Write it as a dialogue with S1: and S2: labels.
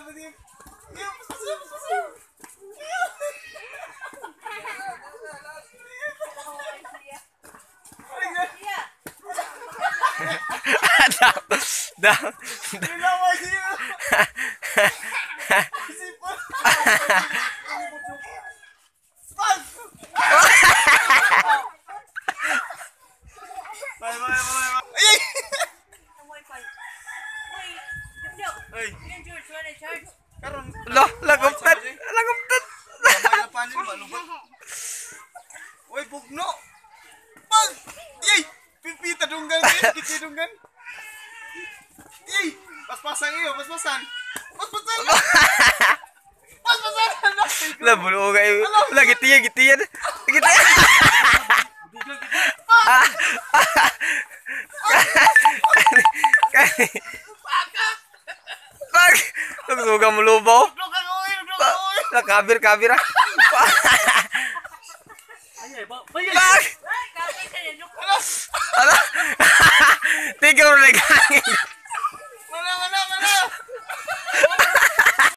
S1: Wala ba di? Iyo, pasaw, pasaw.
S2: daw. Lah, lagu
S1: Laguptan. lagu ba lubat? Uy, bugno. Bang! Yay! Pipita dunggan kayo, kiti dunggan. Yay! Paspasan iyo, paspasan. pas pasan,
S2: Lah, bulo iyo, Lah, gitiya, gitiya. Gitiya. Duggan,
S1: gitiya. Ah. Nagsuga mo lubaw? Nakabir-kabir
S2: ah. Bak! Ala! Tigaw na ano? nagkangin.